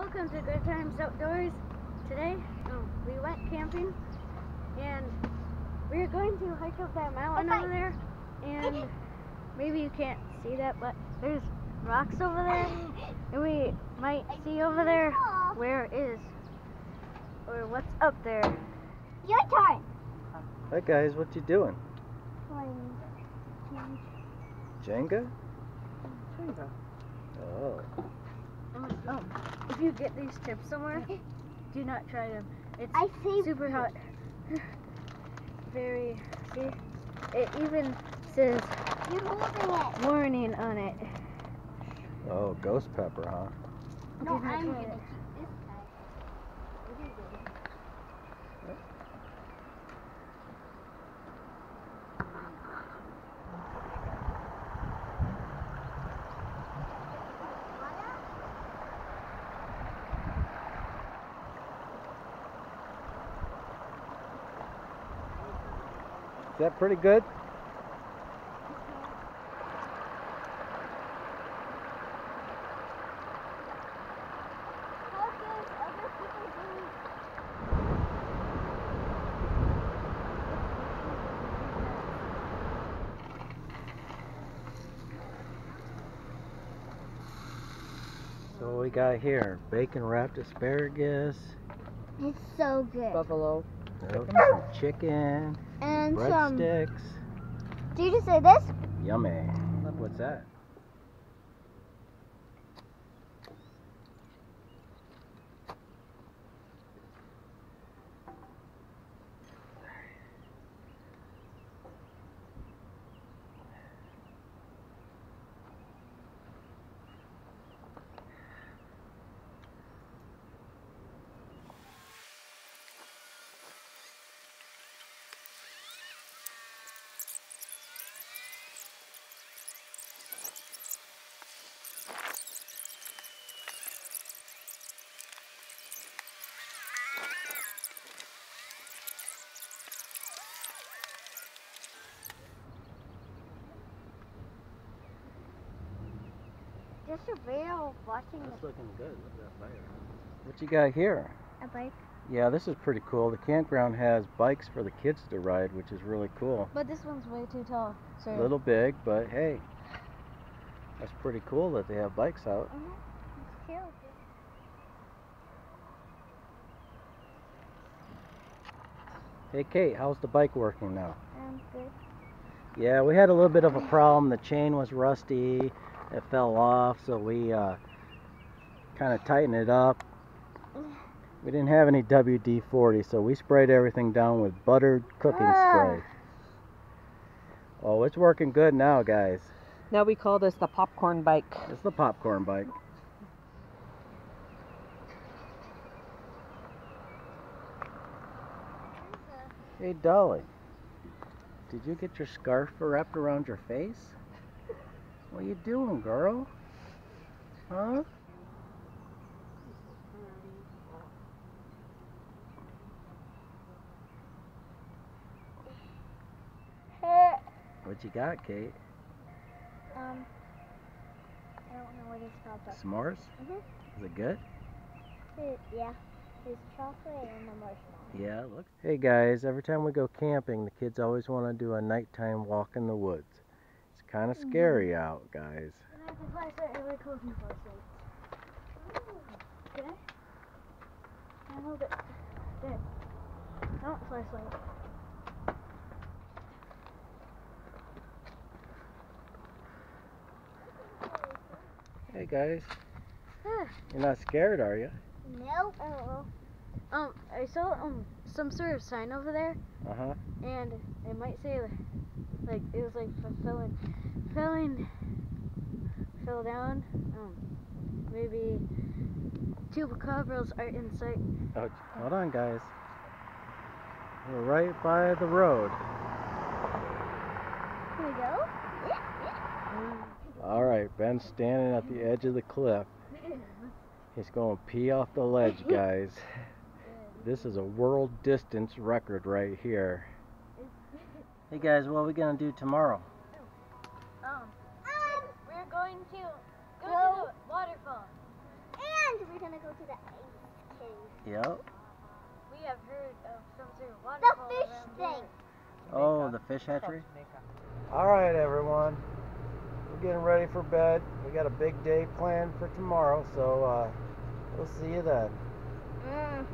Welcome to Good Times Outdoors. Today, um, we went camping and we're going to hike up that mountain over there. And maybe you can't see that, but there's rocks over there. And we might see over there where it is or what's up there. Your turn. Hi guys, what you doing? Playing. Jenga? Oh. If you get these tips somewhere, do not try them. It's I see. super hot. Very, see? It even says You're holding it. warning on it. Oh, ghost pepper, huh? No, Do not I'm try gonna that pretty good? How does other people do? So we got here? Bacon wrapped asparagus, It's so good. Buffalo. nope, chicken, And some. breadsticks. Did you just say this? Yummy. What's that? Just a video watching That's looking good. Look at that fire. What you got here? a bike. Yeah, this is pretty cool. The campground has bikes for the kids to ride, which is really cool. But this one's way too tall. So A little big, but hey, that's pretty cool that they have bikes out. Mm-hmm. It's cute. Hey Kate, how's the bike working now? Um, good. Yeah, we had a little bit of a problem. The chain was rusty. It fell off, so we uh, kind of tightened it up. We didn't have any WD-40, so we sprayed everything down with buttered cooking Ah. spray. Oh, it's working good now, guys. Now we call this the popcorn bike. It's the popcorn bike. Hey, Dolly. Did you get your scarf wrapped around your face? What are you doing, girl? Huh? What you got, Kate? Um, I don't know what it's called, but S'mores? Mhm. Is it good? it, yeah, chocolate and a marshmallow. Yeah, look. Hey guys, every time we go camping, the kids always want to do a nighttime walk in the woods. It's kind of scary out, guys. I have the flashlight. I like holding flashlights. Can I? Can I hold it? There. I want flashlight. Hey guys, Ah. you're not scared, are you? Nope. Oh, um, I saw um some sort of sign over there, Uh huh. and it might say like it was like fulfilling, filling, fill down. Um, maybe chupacabras are in sight. Oh, hold on, guys. We're right by the road. Can we go? All right, Ben's standing at the edge of the cliff. He's going to pee off the ledge, guys. This is a world distance record right here. Hey guys, what are we gonna do tomorrow? Um, we're going to go, Go. to the waterfall. And we're gonna go to the Yep. We have heard of some sort of The fish thing. Oh, the fish hatchery? All right, everyone. Getting ready for bed. We got a big day planned for tomorrow, so uh, we'll see you then. Mm.